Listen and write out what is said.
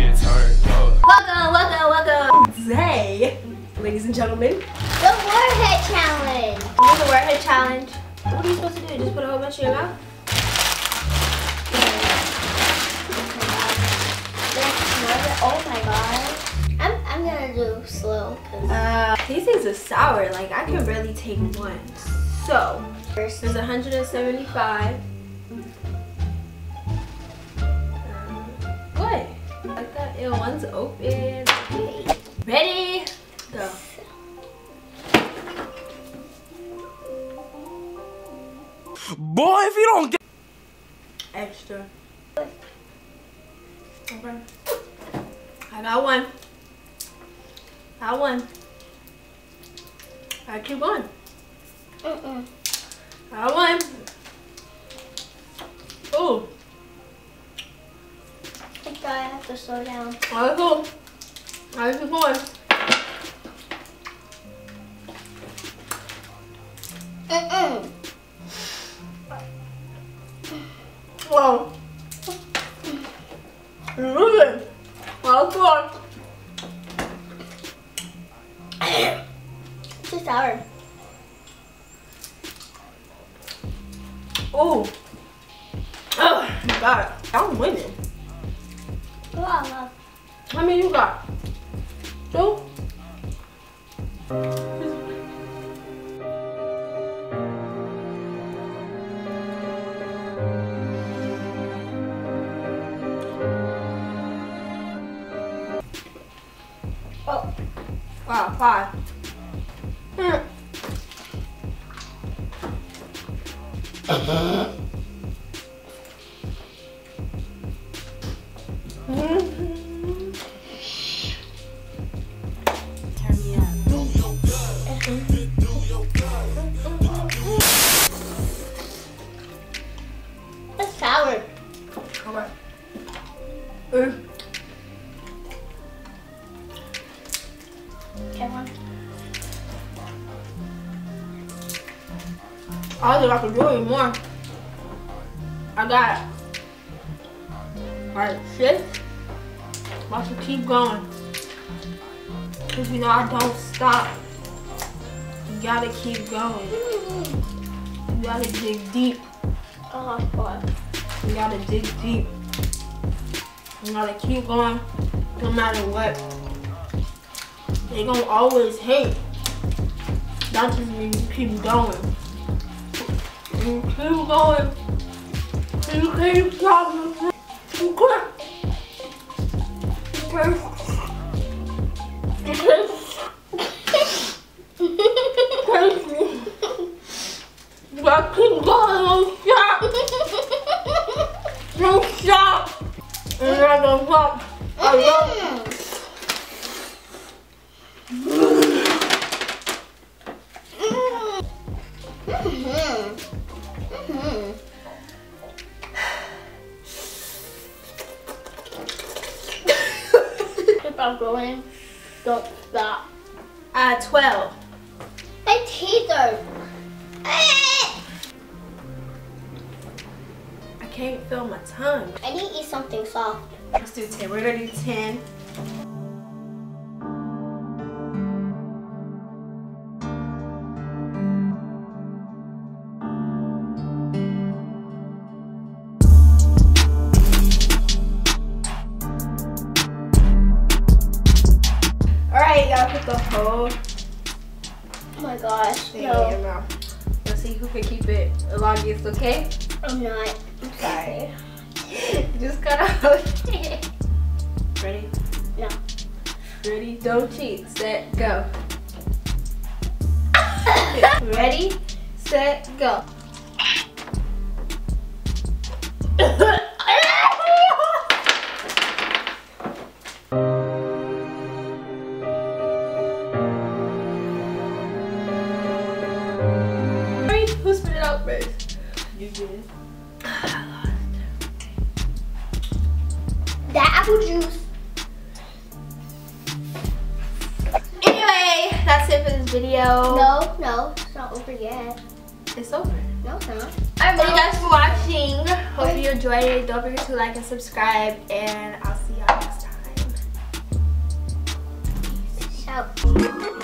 gets hurt. Oh. Welcome, welcome, welcome. Today, ladies and gentlemen, the Warhead Challenge. The Warhead Challenge? What are you supposed to do? Just put a whole bunch in your mouth? Oh my god. I'm, I'm gonna do slow. Uh, these things are sour. Like, I can barely take one. So, there's 175. Ew, one's open. Okay. Ready? Go. Boy, if you don't get Extra. Okay. I got one. Got one. I keep going. mm-mm. Got one. Ooh. I I have to slow down. Cool. I keep going. Mm-mm. Whoa. You're moving. Alright, come on. Too sour. Oh, oh got it. I'm winning. Wow. How many you got? Two? Oh. Wow, five. Hmm. I don't think I can do anymore. I got like six. I should keep going. Cause you know I don't stop. You gotta keep going. You gotta dig deep. Uh-huh, oh, boy. You gotta dig deep. You gotta keep going no matter what. They gonna always hate. That just means you keep going. Keep going. Going. You quit. Stop. And I don't stop. Mm. Mhm. On going. Don't stop. At uh, 12. My teeth are. I can't feel my tongue. I need to eat something soft. Let's do 10. We're gonna do 10. The whole Oh my gosh. thing in your No, mouth. Let's see who can keep it the longest, okay? I'm not. I'm sorry. Just gotta Ready? No. Ready? Don't cheat. Set, go. Ready? Set, go. Did. That apple juice. Anyway, that's it for this video. No, no, it's not over yet. It's over. No, it's not. Alright, thank you guys for watching. Hope you enjoyed it. Don't forget to like and subscribe, and I'll see y'all next time. Shout.